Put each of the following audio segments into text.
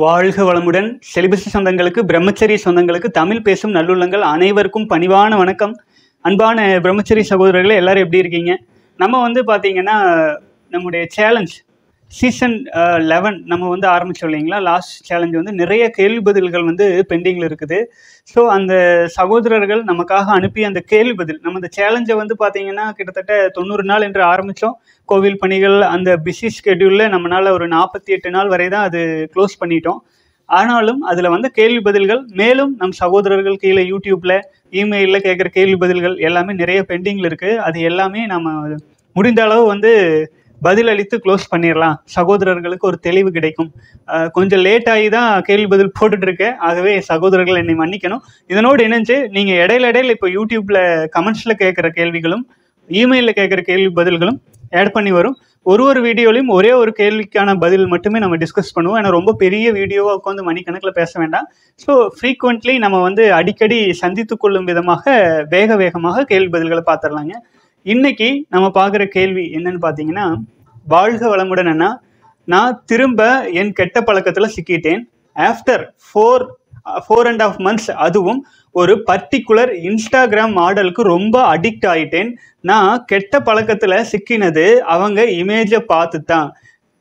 வாழ்க வளமுடன். செலிபசி சொந்தங்களுக்கு பிரம்மச்சரி சொந்தங்களுக்கு தமிழ் பேசும் நல்லுள்ளங்கள் அனைவருக்கும் பணிவான வணக்கம். அன்பான பிரம்மச்சரி சகோதரர்களே எல்லாரும் எப்படி இருக்கீங்க? நம்ம வந்து பார்த்தீங்கன்னா நம்முடைய சேலஞ்ச் சீசன் லெவன் uh, நம்ம வந்து ஆரம்பிச்சோம் இல்லைங்களா? லாஸ்ட் சேலஞ்ச் வந்து நிறைய கேள்வி பதில்கள் வந்து பெண்டிங்கில் இருக்குது. ஸோ அந்த சகோதரர்கள் நமக்காக அனுப்பிய அந்த கேள்வி பதில் நம்ம அந்த சேலஞ்சை வந்து பார்த்தீங்கன்னா கிட்டத்தட்ட தொண்ணூறு நாள் என்று ஆரம்பித்தோம் கோவில் பணிகள் அந்த பிஸி ஸ்கெடியூலில் நம்மளால் ஒரு நாற்பத்தி எட்டு நாள் வரை தான் அது க்ளோஸ் பண்ணிட்டோம். ஆனாலும் அதில் வந்து கேள்வி பதில்கள் மேலும் நம் சகோதரர்கள் கீழே யூடியூப்பில் இமெயிலில் கேட்குற கேள்வி பதில்கள் எல்லாமே நிறைய பெண்டிங்கில் இருக்குது அது எல்லாமே நம்ம முடிந்த அளவு வந்து பதில் அளித்து க்ளோஸ் பண்ணிடலாம் சகோதரர்களுக்கு ஒரு தெளிவு கிடைக்கும். கொஞ்சம் லேட் ஆகி தான் கேள்வி பதில் போட்டுட்ருக்கேன் ஆகவே சகோதரர்கள் என்னை மன்னிக்கணும். இதனோடு இணைஞ்சு நீங்கள் இடையில இடையில இப்போ யூடியூப்பில் கமெண்ட்ஸில் கேட்குற கேள்விகளும் இமெயிலில் கேட்குற கேள்வி பதில்களும் ஆட் பண்ணி வரும். ஒரு ஒரு வீடியோலையும் ஒரே ஒரு கேள்விக்கான பதில் மட்டுமே நம்ம டிஸ்கஸ் பண்ணுவோம். ஏன்னா ரொம்ப பெரிய வீடியோவாக உட்காந்து மணிக்கணக்கில் பேச வேண்டாம். ஸோ ஃப்ரீக்வெண்ட்லி நம்ம வந்து அடிக்கடி சந்தித்து கொள்ளும் விதமாக வேக வேகமாக கேள்வி பதில்களை பார்த்துடலாங்க இன்னைக்கு நம்ம பார்க்குற கேள்வி என்னன்னு பார்த்தீங்கன்னா வாழ்க வளமுடன் அண்ணா. நான் திரும்ப என் கெட்ட பழக்கத்தில் சிக்கிட்டேன். After four four and half months அதுவும் ஒரு பர்டிகுலர் இன்ஸ்டாகிராம் மாடலுக்கு ரொம்ப அடிக்ட் ஆயிட்டேன். நான் கெட்ட பழக்கத்தில் சிக்கினது அவங்க இமேஜை பார்த்து தான்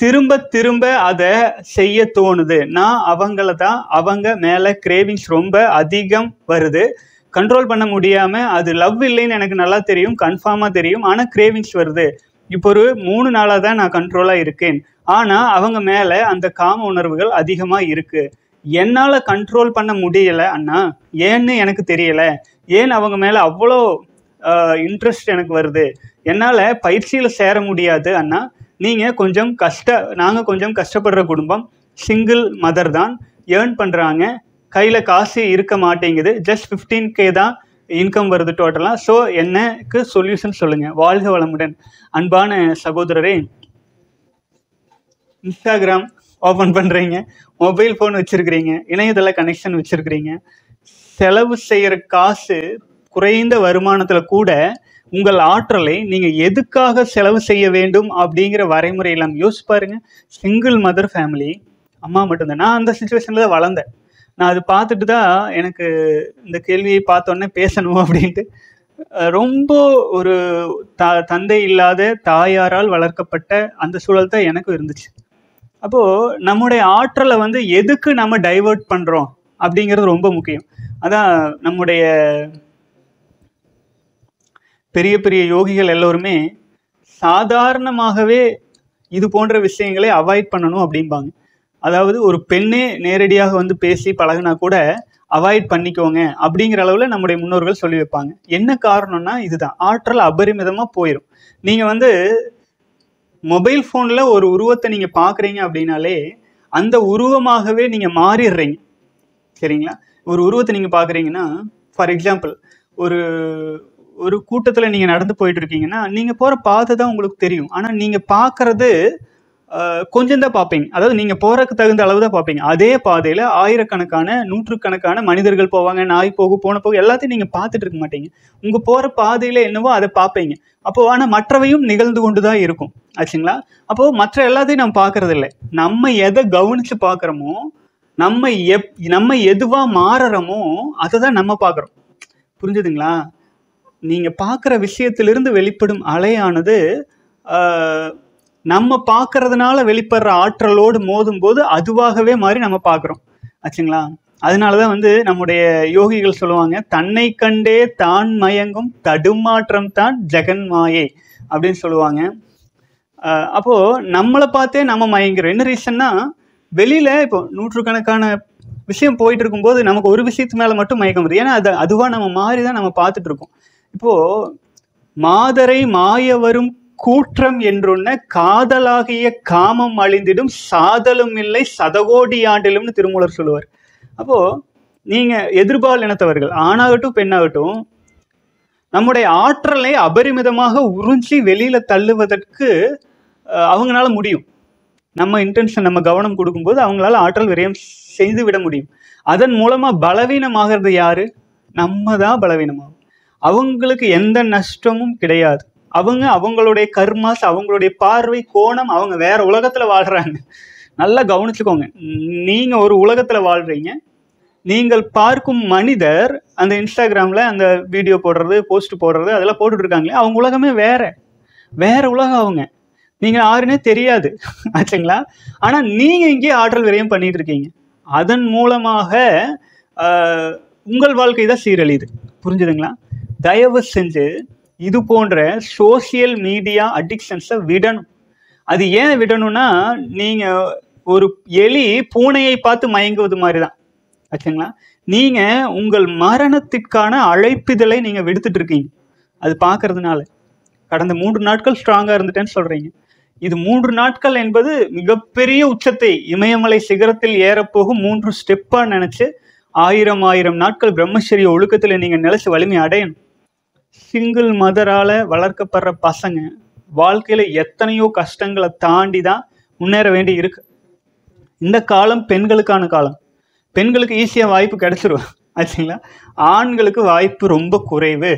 திரும்ப திரும்ப அதை செய்ய தோணுது. நான் அவங்கள தான் அவங்க மேலே கிரேவிங்ஸ் ரொம்ப அதிகம் வருது. கண்ட்ரோல் பண்ண முடியாமல் அது லவ் இல்லைன்னு எனக்கு நல்லா தெரியும் கன்ஃபார்மாக தெரியும். ஆனால் கிரேவிங்ஸ் வருது. இப்போ ஒரு மூணு நாளாக தான் நான் கண்ட்ரோலாக இருக்கேன். ஆனால் அவங்க மேலே அந்த காம உணர்வுகள் அதிகமாக இருக்குது என்னால் கண்ட்ரோல் பண்ண முடியலை அண்ணா. ஏன்னு எனக்கு தெரியலை. ஏன் அவங்க மேலே அவ்வளோ இன்ட்ரெஸ்ட் எனக்கு வருது? என்னால் பயிற்சியில் சேர முடியாது அண்ணா. நீங்கள் கொஞ்சம் கஷ்ட நாங்கள் கொஞ்சம் கஷ்டப்படுற குடும்பம் சிங்கிள் மதர் தான். ஏர்ன் பண்ணுறாங்க கையில் காசு இருக்க மாட்டேங்குது. ஜஸ்ட் ஃபிஃப்டீன் கே தான் இன்கம் வருது டோட்டலாக ஸோ எனக்கு சொல்யூஷன் சொல்லுங்கள் வாழ்க வளமுடன். அன்பான சகோதரரே இன்ஸ்டாகிராம் ஓப்பன் பண்ணுறீங்க மொபைல் ஃபோன் வச்சுருக்கிறீங்க இணையதள கனெக்ஷன் வச்சுருக்கிறீங்க. செலவு செய்கிற காசு குறைந்த வருமானத்தில் கூட உங்கள் ஆற்றலை நீங்கள் எதுக்காக செலவு செய்ய வேண்டும் அப்படிங்கிற வரைமுறையெல்லாம் யோசிப்பாருங்க யோசிச்சு சிங்கிள் மதர் ஃபேமிலி அம்மா மட்டும்தான். நான் அந்த சுச்சுவேஷனில் தான் வளர்ந்தேன். நான் அது பார்த்துட்டு தான் எனக்கு இந்த கேள்வியை பார்த்தோன்னே பேசணும் அப்படின்ட்டு. ரொம்ப ஒரு த தந்தை இல்லாத தாயாரால் வளர்க்கப்பட்ட அந்த சூழல் தான் எனக்கும் இருந்துச்சு. அப்போது நம்முடைய ஆற்றலை வந்து எதுக்கு நம்ம டைவர்ட் பண்ணுறோம் அப்படிங்கிறது ரொம்ப முக்கியம். அதான் நம்முடைய பெரிய பெரிய யோகிகள் எல்லோருமே சாதாரணமாகவே இது போன்ற விஷயங்களை அவாய்ட் பண்ணணும் அப்படிம்பாங்க. அதாவது ஒரு பெண்ணே நேரடியாக வந்து பேசி பழகுனா கூட அவாய்ட் பண்ணிக்கோங்க அப்படிங்கிற அளவில் நம்முடைய முன்னோர்கள் சொல்லி வைப்பாங்க. என்ன காரணம்னா இதுதான். ஆற்றல் அபரிமிதமாக போயிடும் நீங்கள் வந்து மொபைல் ஃபோனில் ஒரு உருவத்தை நீங்கள் பார்க்குறீங்க அப்படின்னாலே அந்த உருவமாகவே நீங்கள் மாறிடுறீங்க. சரிங்களா? ஒரு உருவத்தை நீங்கள் பார்க்குறீங்கன்னா ஃபார் எக்ஸாம்பிள் ஒரு ஒரு கூட்டத்தில் நீங்கள் நடந்து போயிட்டு இருக்கீங்கன்னா நீங்கள் போகிற பாதை தான் உங்களுக்கு தெரியும். ஆனால் நீங்கள் பார்க்குறது கொஞ்சம் தான் பார்ப்பீங்க. அதாவது நீங்கள் போகிறதுக்கு தகுந்த அளவு தான் பார்ப்பீங்க. அதே பாதையில் ஆயிரக்கணக்கான நூற்றுக்கணக்கான மனிதர்கள் போவாங்க நாய் போகும் போன போகும் எல்லாத்தையும் நீங்கள் பார்த்துட்டு இருக்க மாட்டீங்க. உங்கள் போகிற பாதையில் என்னவோ அதை பார்ப்பீங்க. அப்போது ஆனால் மற்றவையும் நிகழ்ந்து கொண்டு தான் இருக்கும். ஆச்சுங்களா? அப்போது மற்ற எல்லாத்தையும் நம்ம பார்க்குறதில்ல. நம்ம எதை கவனித்து பார்க்குறோமோ நம்ம எப் நம்ம எதுவாக மாறுறோமோ அதை தான் நம்ம பார்க்குறோம். புரிஞ்சுதுங்களா? நீங்கள் பார்க்குற விஷயத்திலிருந்து வெளிப்படும் அலையானது நம்ம பார்க்கறதுனால வெளிப்படுற ஆற்றலோடு மோதும் போது அதுவாகவே மாதிரி நம்ம பார்க்குறோம். ஆச்சுங்களா? அதனால தான் வந்து நம்முடைய யோகிகள் சொல்லுவாங்க தன்னை கண்டே தான் மயங்கும் தடுமாற்றம் தான் ஜெகன் மாயை அப்படின்னு சொல்லுவாங்க. அப்போது நம்மளை பார்த்தே நம்ம மயங்கிறோம். என்ன ரீசன்னா வெளியில் இப்போ நூற்றுக்கணக்கான விஷயம் போயிட்டு இருக்கும்போது நமக்கு ஒரு விஷயத்து மேலே மட்டும் மயக்க முடியும் ஏன்னா அது அதுவாக நம்ம மாறி தான் நம்ம பார்த்துட்ருக்கோம் இப்போது மாதரை மாய வரும் கூற்றம் என்றொன்ன காதலாகிய காமம் அழிந்திடும் சாதலும் இல்லை சதகோடி ஆண்டிலும்னு திருமூலர் சொல்லுவார். அப்போது நீங்கள் எதிர்பால் இனத்தவர்கள் ஆணாகட்டும் பெண்ணாகட்டும் நம்முடைய ஆற்றலை அபரிமிதமாக உறிஞ்சி வெளியில் தள்ளுவதற்கு அவங்களால முடியும். நம்ம இன்டென்ஷன் நம்ம கவனம் கொடுக்கும்போது அவங்களால ஆற்றல் விரயம் செய்து விட முடியும். அதன் மூலமாக பலவீனமாகிறது யாரு? நம்ம தான் பலவீனமாகும். அவங்களுக்கு எந்த நஷ்டமும் கிடையாது. அவங்க அவங்களுடைய கர்மாஸ் அவங்களுடைய பார்வை கோணம் அவங்க வேற உலகத்துல வாழ்றாங்க. நல்லா கவனிச்சுக்கோங்க. நீங்கள் ஒரு உலகத்தில் வாழ்கிறீங்க நீங்கள் பார்க்கும் மனிதர் அந்த இன்ஸ்டாகிராமில் அந்த வீடியோ போடுறது போஸ்ட் போடுறது அதெல்லாம் போட்டுட்டு இருக்காங்களே அவங்க உலகமே வேற. வேற உலகம் அவங்க. நீங்கள் யாருன்னே தெரியாது. ஆச்சுங்களா? ஆனால் நீங்கள் இங்கேயே ஆற்றல் விரயம் பண்ணிட்டு இருக்கீங்க அதன் மூலமாக உங்கள் வாழ்க்கை தான் சீரழியுது. புரிஞ்சுதுங்களா? தயவு செஞ்சு இது போன்ற சோஷியல் மீடியா அடிக்ஷன்ஸை விடணும். அது ஏன் விடணும்னா நீங்கள் ஒரு எலி பூனையை பார்த்து மயங்குவது மாதிரி தான் ஆச்சுங்களா? நீங்கள் உங்கள் மரணத்திற்கான அழைப்பிதழை நீங்கள் விடுத்துட்டு இருக்கீங்க. அது பார்க்கறதுனால. கடந்த மூன்று நாட்கள் ஸ்ட்ராங்காக இருந்துட்டேன்னு சொல்கிறீங்க இது மூன்று நாட்கள் என்பது மிகப்பெரிய உச்சத்தை இமயமலை சிகரத்தில் ஏறப்போகும் மூன்று ஸ்டெப்பாக நினச்சி ஆயிரம் ஆயிரம் நாட்கள் பிரம்மச்சரிய ஒழுக்கத்தில் நீங்கள் நிலச்சி வலிமை அடையணும். சிங்கிள் மதரால் வளர்க்கப்படுற பசங்க வாழ்க்கையில் எத்தனையோ கஷ்டங்களை தாண்டி தான் முன்னேற வேண்டி இருக்கு. இந்த காலம் பெண்களுக்கான காலம். பெண்களுக்கு ஈஸியாக வாய்ப்பு கிடைச்சிரும். ஆச்சுங்களா? ஆண்களுக்கு வாய்ப்பு ரொம்ப குறைவு.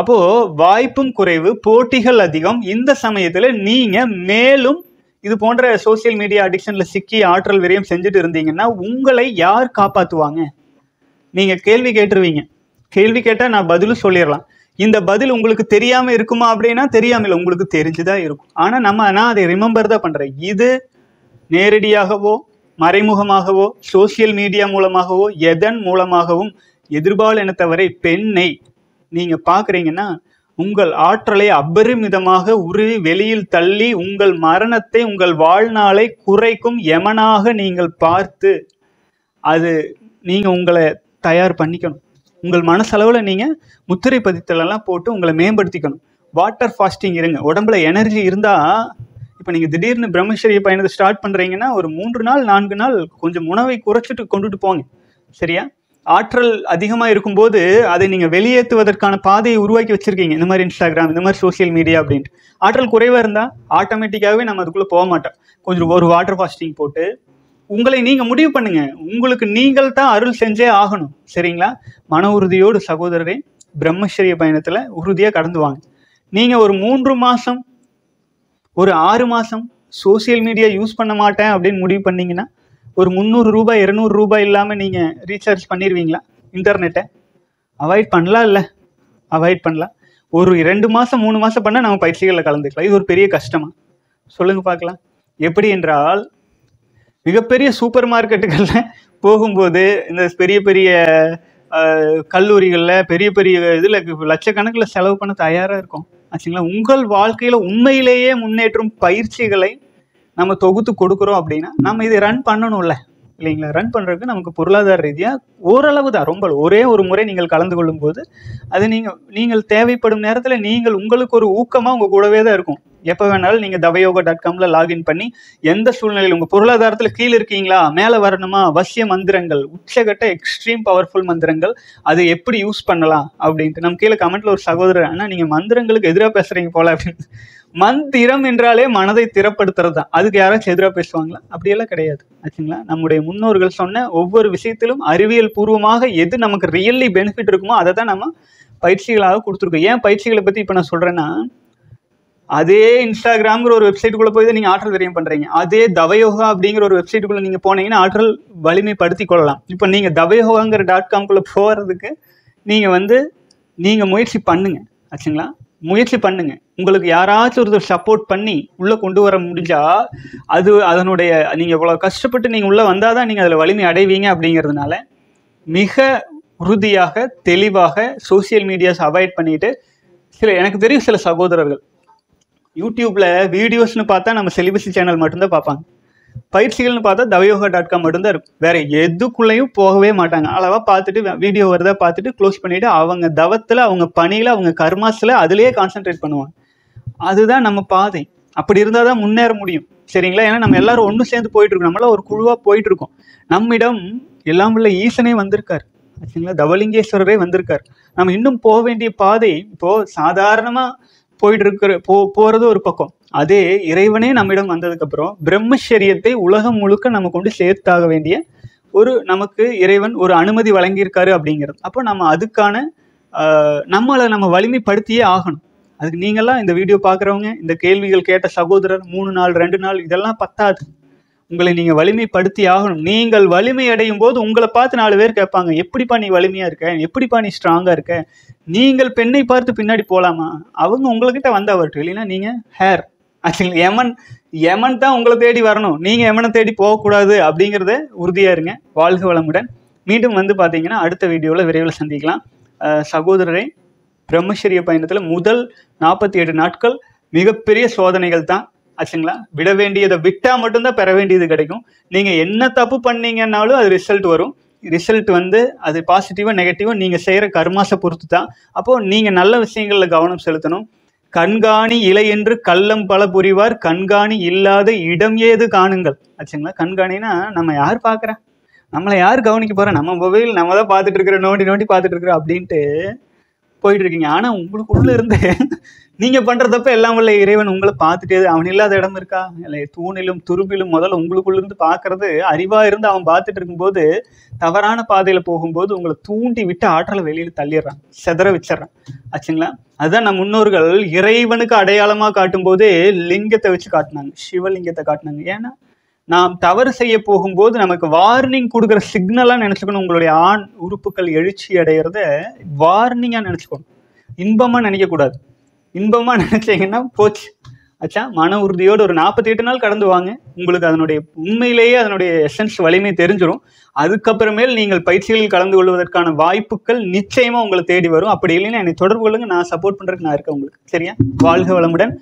அப்போது வாய்ப்பும் குறைவு போட்டிகள் அதிகம். இந்த சமயத்தில் நீங்கள் மேலும் இது போன்ற சோஷியல் மீடியா அடிக்ஷனில் சிக்கி ஆற்றல் விரயம் செஞ்சுட்டு இருந்தீங்கன்னா உங்களை யார் காப்பாற்றுவாங்க நீங்கள் கேள்வி கேட்டுருவீங்க. கேள்வி கேட்டால் நான் பதிலும் சொல்லிடலாம். இந்த பதில் உங்களுக்கு தெரியாம இருக்குமா அப்படின்னா தெரியாம இல்லை உங்களுக்கு தெரிஞ்சுதான் இருக்கும். ஆனா நம்ம நான் அதை ரிமெம்பர் தான் பண்றேன் இது நேரடியாகவோ மறைமுகமாகவோ சோஷியல் மீடியா மூலமாகவோ எதன் மூலமாகவும் எதிர்பால் இனத்தவரை பெண்ணை நீங்க பாக்குறீங்கன்னா உங்கள் ஆற்றலை அபரிமிதமாக உருவி வெளியில் தள்ளி உங்கள் மரணத்தை உங்கள் வாழ்நாளை குறைக்கும் எமனாக நீங்கள் பார்த்து அது நீங்க உங்களை தயார் பண்ணிக்கணும். உங்கள் மனசளவில் நீங்கள் முத்திரை பதித்தலெல்லாம் போட்டு உங்களை மேம்படுத்திக்கணும். வாட்டர் ஃபாஸ்டிங் இருங்க. உடம்புல எனர்ஜி இருந்தால் இப்போ நீங்கள் திடீர்னு பிரம்மச்சரிய பயணத்தை ஸ்டார்ட் பண்ணுறீங்கன்னா ஒரு மூன்று நாள் நான்கு நாள் கொஞ்சம் உணவை குறைச்சிட்டு கொண்டுட்டு போங்க. சரியா? ஆற்றல் அதிகமாக இருக்கும்போது அதை நீங்கள் வெளியேற்றுவதற்கான பாதையை உருவாக்கி வச்சிருக்கீங்க. இந்த மாதிரி இன்ஸ்டாகிராம் இந்த மாதிரி சோஷியல் மீடியா அப்படின்ட்டு. ஆற்றல் குறைவாக இருந்தால் ஆட்டோமேட்டிக்காகவே நம்ம அதுக்குள்ளே போக மாட்டோம். கொஞ்சம் ஒரு வாட்டர் ஃபாஸ்டிங் போட்டு உங்களை நீங்கள் முடிவு பண்ணுங்க. உங்களுக்கு நீங்கள் தான் அருள் செஞ்சே ஆகணும். சரிங்களா? மன உறுதியோடு சகோதரரே பிரம்மச்சரிய பயணத்தில் உறுதியாக கடந்து வாங்க. நீங்கள் ஒரு மூன்று மாதம் ஒரு ஆறு மாதம் சோஷியல் மீடியா யூஸ் பண்ண மாட்டேன் அப்படின்னு முடிவு பண்ணீங்கன்னா ஒரு முந்நூறு ரூபாய் இருநூறு ரூபாய் இல்லாமல் நீங்கள் ரீசார்ஜ் பண்ணிடுவீங்களா இன்டர்நெட்டை அவாய்ட் பண்ணலாம் இல்லை? அவாய்ட் பண்ணலாம். ஒரு ரெண்டு மாதம் மூணு மாதம் பண்ணால் நம்ம பயிற்சிகளில் கலந்துக்கலாம். இது ஒரு பெரிய கஷ்டமா? சொல்லுங்க பார்க்கலாம். எப்படி என்றால் மிகப்பெரிய சூப்பர் மார்க்கெட்டுகளில் போகும்போது இந்த பெரிய பெரிய கல்லூரிகளில் பெரிய பெரிய இதில் லட்சக்கணக்கில் செலவு பண்ண தயாராக இருக்கும். ஆச்சுங்களா? உங்கள் வாழ்க்கையில் உண்மையிலேயே முன்னேற்றும் பயிற்சிகளை நம்ம தொகுத்து கொடுக்குறோம் அப்படின்னா நம்ம இதை ரன் பண்ணணும்ல. இல்லைங்களா? ரன் பண்ணுறதுக்கு நமக்கு பொருளாதார ரீதியாக ஓரளவு தான் ரொம்ப ஒரே ஒரு முறை நீங்கள் கலந்து கொள்ளும்போது அது நீங்கள் நீங்கள் தேவைப்படும் நேரத்தில் நீங்கள் உங்களுக்கு ஒரு ஊக்கமாக உங்கள் கூடவே தான் இருக்கும். எப்போ வேணாலும் நீங்கள் தவயோகா டாட் காமில் லாகின் பண்ணி எந்த சூழ்நிலையில் உங்கள் பொருளாதாரத்தில் கீழே இருக்கீங்களா மேலே வரணுமா வசிய மந்திரங்கள் உச்சகட்ட எக்ஸ்ட்ரீம் பவர்ஃபுல் மந்திரங்கள் அதை எப்படி யூஸ் பண்ணலாம் அப்படின்ட்டு நம்ம கீழே கமெண்ட்ல ஒரு சகோதரர் ஆனால் நீங்கள் மந்திரங்களுக்கு எதிராக பேசுகிறீங்க போல அப்படின்னு. மந்திரம் என்றாலே மனதை திறப்படுத்துறது தான். அதுக்கு யாராச்சும் எதிராக பேசுவாங்களா? அப்படியெல்லாம் கிடையாது. ஆச்சுங்களா? நம்முடைய முன்னோர்கள் சொன்ன ஒவ்வொரு விஷயத்திலும் அறிவியல் பூர்வமாக எது நமக்கு ரியல்லி பெனிஃபிட் இருக்குமோ அதை தான் நம்ம பயிற்சிகளாக கொடுத்துருக்கோம். ஏன் பயிற்சிகளை பற்றி இப்போ நான் சொல்கிறேன்னா அதே இன்ஸ்டாகிராம்ங்கிற ஒரு வெப்சைட்டுக்குள்ளே போய் தான் நீங்கள் ஆற்றல் விரயம் பண்ணுறீங்க அதே தவயோகா அப்படிங்கிற ஒரு வெப்சைட்டுக்குள்ளே நீங்கள் போனீங்கன்னா ஆற்றல் வலிமைப்படுத்தி கொள்ளலாம். இப்போ நீங்கள் தவயோகாங்கிற டாட் காம்குள்ளே போகிறதுக்கு நீங்கள் வந்து நீங்கள் முயற்சி பண்ணுங்க. ஆச்சுங்களா? முயற்சி பண்ணுங்க. உங்களுக்கு யாராச்சும் ஒருத்தர் சப்போர்ட் பண்ணி உள்ளே கொண்டு வர முடிஞ்சா அது அதனுடைய நீங்கள் இவ்வளோ கஷ்டப்பட்டு நீங்கள் உள்ளே வந்தால் தான் நீங்கள் அதில் வலிமை அடைவீங்க அப்படிங்கிறதுனால மிக உறுதியாக தெளிவாக சோஷியல் மீடியாஸ் அவாய்ட் பண்ணிட்டு சில எனக்கு தெரியும் சில சகோதரர்கள் யூடியூப்பில் வீடியோஸ்னு பார்த்தா நம்ம செலிபஸி சேனல் மட்டும்தான் பார்ப்பாங்க. பயிற்சிகள்னு பார்த்தா தவயோகா டாட் காம் மட்டும்தான் இருக்கும். வேற எதுக்குள்ளேயும் போகவே மாட்டாங்க. அளவாக பார்த்துட்டு வீடியோ வருதா பார்த்துட்டு க்ளோஸ் பண்ணிவிட்டு அவங்க தவத்தில் அவங்க பணியில் அவங்க கர்மாஸில் அதுலேயே கான்சென்ட்ரேட் பண்ணுவாங்க. அதுதான் நம்ம பாதை. அப்படி இருந்தால் தான் முன்னேற முடியும். சரிங்களா? ஏன்னா நம்ம எல்லாரும் ஒன்று சேர்ந்து போயிட்டுருக்கோம். நம்மளால் நம்மளாம் ஒரு குழுவாக போயிட்டுருக்கோம். நம்மிடம் எல்லாம் உள்ள ஈசனே வந்திருக்கார். ஆச்சுங்களா தவலிங்கேஸ்வரரே வந்திருக்கார். நம்ம இன்னும் போக வேண்டிய பாதை இப்போது சாதாரணமாக போயிட்டு இருக்கிற போ போகிறது ஒரு பக்கம். அதே இறைவனே நம்மிடம் வந்ததுக்கப்புறம் பிரம்மச்சரியத்தை உலகம் முழுக்க நம்ம கொண்டு சேர்த்தாக வேண்டிய ஒரு நமக்கு இறைவன் ஒரு அனுமதி வழங்கியிருக்காரு அப்படிங்கிறது. அப்போ நம்ம அதுக்கான நம்மளை நம்ம வலிமைப்படுத்தியே ஆகணும். அதுக்கு நீங்கள்லாம் இந்த வீடியோ பார்க்குறவங்க இந்த கேள்விகள் கேட்ட சகோதரர் மூணு நாள் ரெண்டு நாள் இதெல்லாம் பத்தாது. உங்களை நீங்கள் வலிமைப்படுத்தி ஆகணும் நீங்கள் வலிமை அடையும் போது உங்களை பார்த்து நாலு பேர் கேட்பாங்க எப்படிப்பா நீ வலிமையாக இருக்க? எப்படிப்பா நீ ஸ்ட்ராங்காக இருக்க? நீங்கள் பெண்ணை பார்த்து பின்னாடி போகலாமா அவங்க உங்கள்கிட்ட வந்தால் வரட்டும் இல்லைன்னா நீங்கள் ஹேர் ஆக்சுவலி எமன் எமன் தான் உங்களை தேடி வரணும். நீங்கள் எமனை தேடி போகக்கூடாது அப்படிங்கிறத உறுதியாக இருங்க. வாழ்க வளமுடன். மீண்டும் வந்து பார்த்தீங்கன்னா அடுத்த வீடியோவில் விரைவில் சந்திக்கலாம். சகோதரரை பிரம்மச்சரிய பயணத்தில் முதல் நாற்பத்தி ஏழு நாட்கள் மிகப்பெரிய சோதனைகள் தான். ஆச்சுங்களா? விட வேண்டியதை விட்டால் மட்டும்தான் பெற வேண்டியது கிடைக்கும். நீங்கள் என்ன தப்பு பண்ணீங்கன்னாலும் அது ரிசல்ட் வரும். ரிசல்ட் வந்து அது பாசிட்டிவாக நெகட்டிவாக நீங்கள் செய்கிற கர்மாசை பொறுத்து தான் அப்போது நீங்கள் நல்ல விஷயங்களில் கவனம் செலுத்தணும். கண்காணி இலை என்று கள்ளம் பல புரிவார். கண்காணி இல்லாத இடம் ஏது காணுங்கள். ஆச்சுங்களா? கண்காணினா நம்ம யார் பார்க்குறா நம்மளை யார் கவனிக்க போகிறோம் நம்ம மொபைல் நம்ம தான் பார்த்துட்டு இருக்கிற நோண்டி நோண்டி பார்த்துட்டு இருக்கிறோம் அப்படின்ட்டு போயிட்டு இருக்கீங்க ஆனா உங்களுக்குள்ள இருந்து நீங்க பண்ற தப்ப எல்லாம் உள்ள இறைவன் உங்களை பார்த்துட்டே அவன் இல்லாத இடம் இருக்கா? இல்லை தூணிலும் துருப்பிலும் முதல்ல உங்களுக்குள்ள இருந்து பார்க்கறது அறிவா இருந்து அவன் பார்த்துட்டு இருக்கும்போது தவறான பாதையில போகும்போது உங்களை தூண்டி விட்டு ஆற்றலை வெளியில தள்ளிடுறான். செதற வச்சிடறான். ஆச்சுங்களா? அதுதான் நம் முன்னோர்கள் இறைவனுக்கு அடையாளமா காட்டும் போதே லிங்கத்தை வச்சு காட்டினாங்க. சிவலிங்கத்தை காட்டினாங்க. ஏன்னா நாம் தவறு செய்ய போகும்போது நமக்கு வார்னிங் கொடுக்குற சிக்னலாக நினச்சிக்கணும். உங்களுடைய ஆண் உறுப்புகள் எழுச்சி அடைகிறத வார்னிங்காக நினச்சிக்கணும். இன்பமாக நினைக்கக்கூடாது. இன்பமாக நினச்சிங்கன்னா போச்சு. ஆச்சா மன உறுதியோடு ஒரு நாற்பத்தி எட்டு நாள் கடந்து வாங்க. உங்களுக்கு அதனுடைய உண்மையிலேயே அதனுடைய எசன்ஸ் வலிமை தெரிஞ்சிடும் அதுக்கப்புறமேல் நீங்கள் பயிற்சிகளில் கலந்து கொள்வதற்கான வாய்ப்புகள் நிச்சயமாக உங்களை தேடி வரும். அப்படி இல்லைன்னா என்னை தொடர்பு கொள்ளுங்க. நான் சப்போர்ட் பண்ணுறதுக்கு நான் இருக்கேன் உங்களுக்கு. சரியா? வாழ்க வளமுடன்.